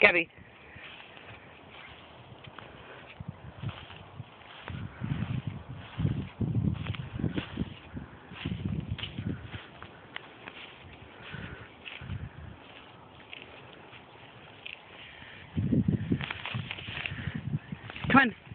Gabby. Come on.